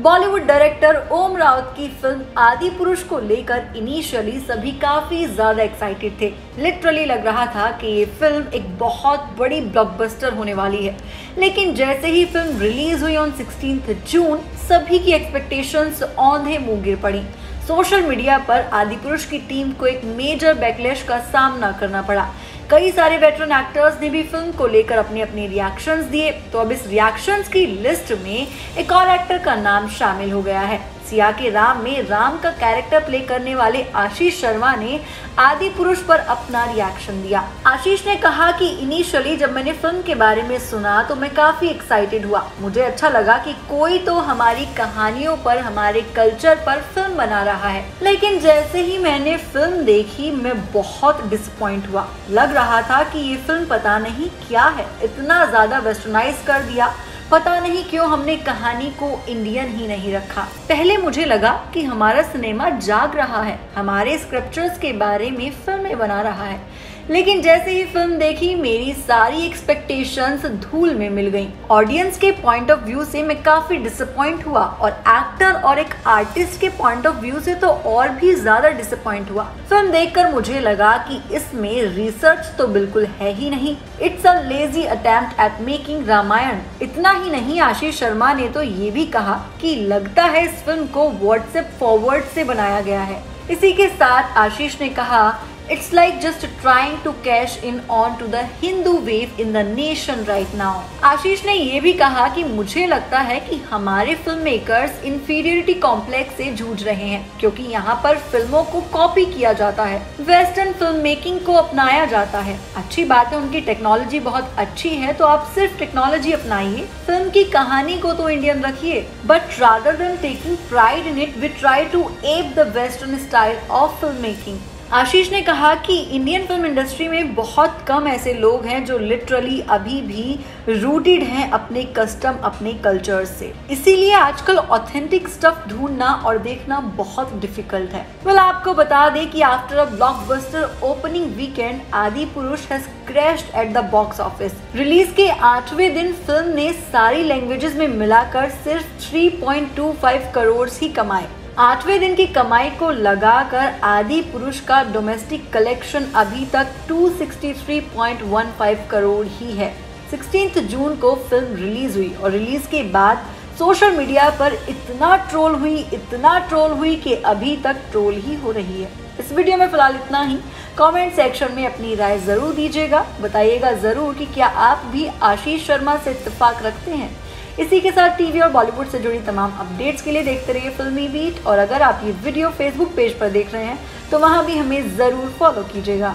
Bollywood director ओम रावत की film आदि पुरुष को लेकर इनिशियली सभी काफ़ी ज़्यादा एक्साइटेड थे। लिटरली लग रहा था कि ये फ़िल्म एक बहुत बड़ी ब्लॉकबस्टर होने वाली है। लेकिन जैसे ही फ़िल्म रिलीज़ हुई ऑन सिक्सटीन जून सभी की एक्सपेक्टेशंस औंधे मुँह गिर पड़ी। सोशल मीडिया पर आदि पुरुष की टीम को एक मेजर बैकलेश का सामना करना पड़ा। कई सारे वेटरन एक्टर्स ने भी फ़िल्म को लेकर अपने अपने रिएक्शंस दिए। तो अब इस रिएक्शंस की लिस्ट में एक और एक्टर का नाम शामिल हो गया है। सिया के राम में राम का कैरेक्टर प्ले करने वाले आशीष शर्मा ने आदि पुरुष पर अपना रिएक्शन दिया। आशीष ने कहा कि इनिशियली जब मैंने फ़िल्म के बारे में सुना तो मैं काफ़ी एक्साइटेड हुआ। मुझे अच्छा लगा कि कोई तो हमारी कहानियों पर, हमारे कल्चर पर फ़िल्म बना रहा है। लेकिन जैसे ही मैंने फ़िल्म देखी, मैं बहुत डिसअपॉइंट हुआ। लग रहा था कि ये फ़िल्म पता नहीं क्या है। इतना ज़्यादा वेस्टर्नाइज कर दिया। पता नहीं क्यों हमने कहानी को इंडियन ही नहीं रखा। पहले मुझे लगा कि हमारा सिनेमा जाग रहा है, हमारे स्क्रिप्चर्स के बारे में फ़िल्में बना रहा है। लेकिन जैसे ही फ़िल्म देखी, मेरी सारी एक्सपेक्टेशंस धूल में मिल गईं। ऑडियंस के पॉइंट ऑफ़ व्यू से मैं काफ़ी डिसअपॉइंट हुआ और एक्टर और एक आर्टिस्ट के पॉइंट ऑफ़ व्यू से तो और भी ज़्यादा डिसअपॉइंट हुआ। फ़िल्म देखकर मुझे लगा कि इसमें रिसर्च तो बिल्कुल है ही नहीं। It's a lazy attempt at making Ramayan इतना ही नहीं, आशीष शर्मा ने तो ये भी कहा कि लगता है इस फ़िल्म को व्हाट्सएप फॉरवर्ड से बनाया गया है। इसी के साथ आशीष ने कहा It's like just trying to cash in on to the Hindu wave in the nation right now. आशीष ने ये भी कहा कि मुझे लगता है कि हमारे फ़िल्म मेकर्स इंफीरियरिटी कॉम्प्लेक्स से जूझ रहे हैं क्योंकि यहाँ पर फ़िल्मों को कॉपी किया जाता है वेस्टर्न फ़िल्म मेकिंग को अपनाया जाता है अच्छी बात है उनकी टेक्नोलॉजी बहुत अच्छी है तो आप सिर्फ़ टेक्नोलॉजी अपनाइए फ़िल्म की कहानी को तो इंडियन रखिए but rather than taking pride in it we try to ape the western style of film making Ashish ने कहा कि इंडियन फ़िल्म इंडस्ट्री में बहुत कम ऐसे लोग हैं जो लिटरली अभी भी रूटेड हैं अपने कस्टम अपने कल्चर से। इसीलिए आजकल ऑथेंटिक स्टफ़ ढूंढना और देखना बहुत डिफ़िकल्ट है। वेल well, आपको बता दें कि after a blockbuster opening weekend Adipurush has crashed at the box office release के आठवें दिन फ़िल्म ने सारी लैंग्वेजेस में मिलाकर सिर्फ़ 3.25 करोड़ ही कमाए। आठवें दिन की कमाई को लगाकर आदि पुरुष का डोमेस्टिक कलेक्शन अभी तक 263.15 करोड़ ही है। 16 जून को फ़िल्म रिलीज़ हुई और रिलीज़ के बाद सोशल मीडिया पर इतना ट्रोल हुई, इतना ट्रोल हुई कि अभी तक ट्रोल ही हो रही है। इस वीडियो में फ़िलहाल इतना ही। कमेंट सेक्शन में अपनी राय ज़रूर दीजिएगा। बताइएगा ज़रूर कि क्या आप भी आशीष शर्मा से इत्तेफाक रखते हैं। इसी के साथ टीवी और बॉलीवुड से जुड़ी तमाम अपडेट्स के लिए देखते रहिए फिल्मी बीट। और अगर आप ये वीडियो फेसबुक पेज पर देख रहे हैं तो वहाँ भी हमें ज़रूर फॉलो कीजिएगा।